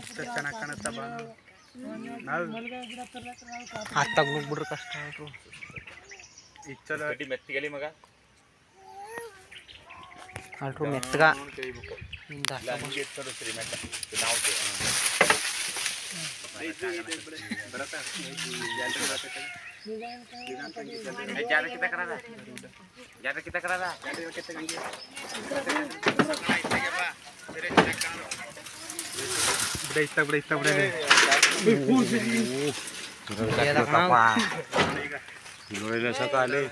ಇಷ್ಟ ಚೆನ್ನಾಗಿ ಕಾಣುತ್ತಾ ಬಾ ನಾವು ಹಾತಾಗ ಹೋಗ್ಬಿಡ್ರಿ ಕಷ್ಟ ಆಯ್ತು ಇಚ್ಚಲ ಅಡ್ಡಿ ಮೆತ್ತಿಗಲಿ ಮಗ ಅಲ್ರು ಮೆತ್ತಗ ಹಿಂದ ಹಂಗೆ ಇತ್ತು ಸರಿ ಮೆತ್ತ ನಾವು ज़्यादा कितना करा था ज़्यादा कितना करा था तेरे काम Udah istak, udah istak, udah nih. Gila sekali.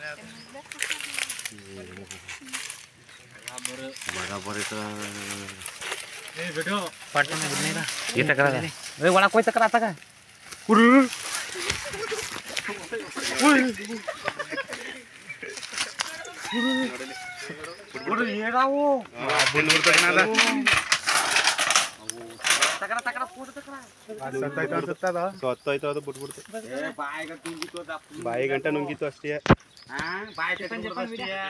बराबर इतना पार्टी में बुनने का ये तक रहा है अरे वाला कोई तक रहा था उड़ उड़ ये रहा वो बुनूर तो ना था तकरा तकरा फोटो तकरा सत्ताई तो सत्ता था सत्ताई तो तो बुट बुट ए बाय का तुम की तो बाय घंटा नुंगी तो असती है हां बाय से तुम तो असती है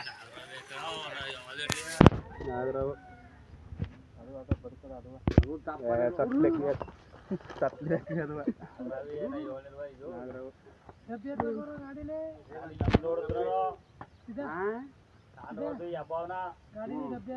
नागराव अरे आता बरकर आता ए सत्ते की सत्ते की आता नागराव सभ्य तो गाड़ी ले ನೋಡಿದ್ರು ಹಾ ಅದು ಯಬ್ಬವನ ಗಾಡಿ ಡಬ್ಬೆ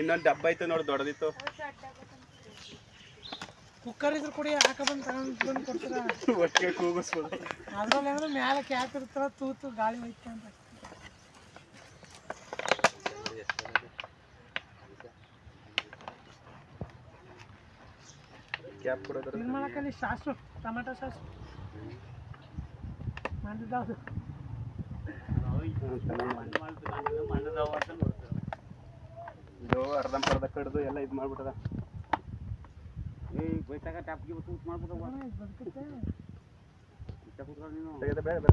ಇನ್ನೊಂದು ಡಬ್ಬ ಐತೆ ನೋಡಿ ದೊಡ್ಡದಿತ್ತು ಕುಕ್ಕರ್ ಇದ್ರ ಕೊಡಿ ಹಾಕ ಬಂದು ತಗೊಂಡು ಬಂದು ಕೊಡ್ತೀರ ಒಟ್ಟಿಗೆ ಕೂಗಿಸ್ಬೋದು ಅದ್ರಲ್ಲಿ ಏನಾದ್ರು ಮ್ಯಾಲಕ್ಕೆ ಯಾಕಿರ್ತಾರ ತೂತು ಗಾಳಿ ಹೋಯ್ತು ಅಂತ ಕ್ಯಾಪ್ ಕೊಡೋದ್ರ ಇದು ಮಾಡೋಕ್ಕಲ್ಲಿ ಸಾಸು ಟೊಮೆಟೊ ಸಾಸ್ ಮಂಡದವ್ರು ಇದು ಅರ್ಧಂಬರ್ಧ ಕಡ್ದು ಎಲ್ಲ ಇದು ಮಾಡ್ಬಿಟ್ಟದ ಏಯ್ ಬೈತಾಗ ಟ್ಯಾಪ್ಗೆ ಊಟ ಮಾಡ್ಬಿಟ್ಟು ಬೇಡ ಬೇಡ